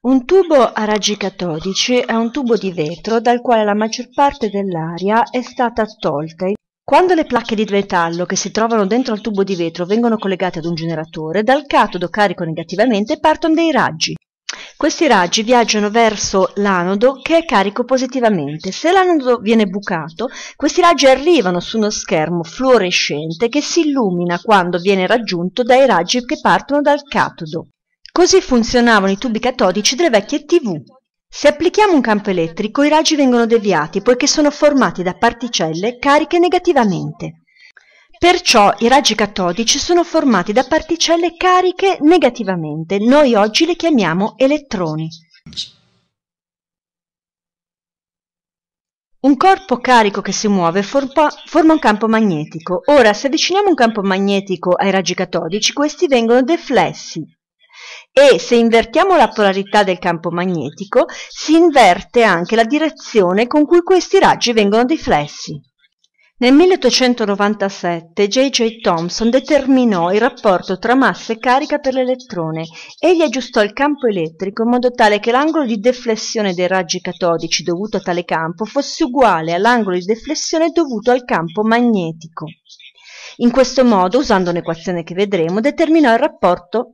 Un tubo a raggi catodici è un tubo di vetro dal quale la maggior parte dell'aria è stata tolta. Quando le placche di metallo che si trovano dentro al tubo di vetro vengono collegate ad un generatore, dal catodo carico negativamente partono dei raggi. Questi raggi viaggiano verso l'anodo che è carico positivamente. Se l'anodo viene bucato, questi raggi arrivano su uno schermo fluorescente che si illumina quando viene raggiunto dai raggi che partono dal catodo. Così funzionavano i tubi catodici delle vecchie TV. Se applichiamo un campo elettrico i raggi vengono deviati poiché sono formati da particelle cariche negativamente. Perciò i raggi catodici sono formati da particelle cariche negativamente. Noi oggi le chiamiamo elettroni. Un corpo carico che si muove forma, un campo magnetico. Ora, se avviciniamo un campo magnetico ai raggi catodici, questi vengono deflessi e se invertiamo la polarità del campo magnetico si inverte anche la direzione con cui questi raggi vengono deflessi. Nel 1897 J. J. Thomson determinò il rapporto tra massa e carica per l'elettrone. Egli aggiustò il campo elettrico in modo tale che l'angolo di deflessione dei raggi catodici dovuto a tale campo fosse uguale all'angolo di deflessione dovuto al campo magnetico. In questo modo, usando un'equazione che vedremo, determinò il rapporto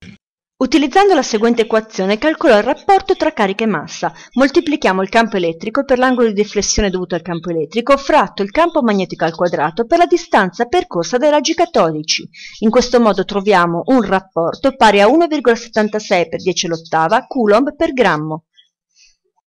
Utilizzando la seguente equazione calcolò il rapporto tra carica e massa. Moltiplichiamo il campo elettrico per l'angolo di deflessione dovuto al campo elettrico fratto il campo magnetico al quadrato per la distanza percorsa dai raggi catodici. In questo modo troviamo un rapporto pari a 1,76 per 10 all'ottava coulomb per grammo.